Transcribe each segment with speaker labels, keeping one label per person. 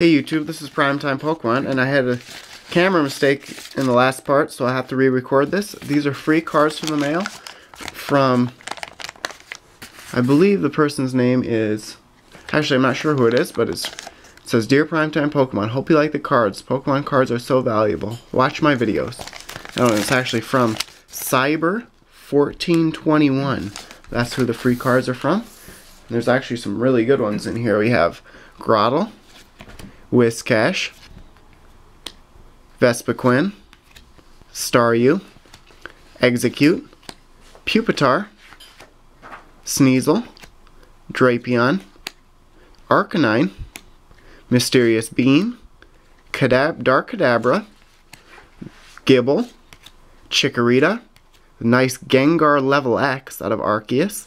Speaker 1: Hey YouTube, this is Primetime Pokemon, and I had a camera mistake in the last part, so I have to re-record this. These are free cards from the mail from, I believe the person's name is, actually I'm not sure who it is, but it says, Dear Primetime Pokemon, hope you like the cards. Pokemon cards are so valuable. Watch my videos. Oh, it's actually from Cyber1421. That's who the free cards are from. There's actually some really good ones in here. We have Grotle. Whiscash, Vespiquen, Staryu, Exeggcute, Pupitar, Sneasel, Drapion, Arcanine, Mysterious Beam, Kadab Dark Kadabra, Gible, Chikorita, nice Gengar level X out of Arceus,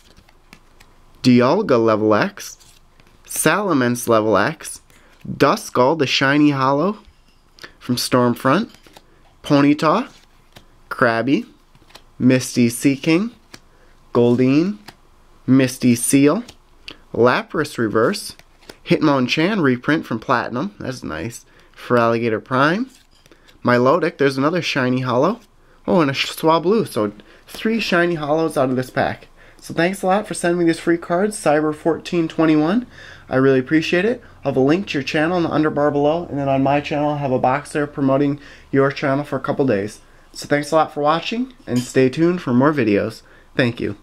Speaker 1: Dialga level X, Salamence level X, Duskull, the Shiny Holo from Stormfront, Ponyta, Krabby, Misty Seaking, Goldeen, Misty Seel, Lapras Reverse, Hitmonchan reprint from Platinum, that's nice, Feraligatr Prime, Milotic, there's another Shiny Holo, oh, and a Swablu, so three Shiny Holos out of this pack. So thanks a lot for sending me these free cards, Cyber1421. I really appreciate it. I'll have a link to your channel in the underbar below, and then on my channel I'll have a box there promoting your channel for a couple days. So thanks a lot for watching, and stay tuned for more videos. Thank you.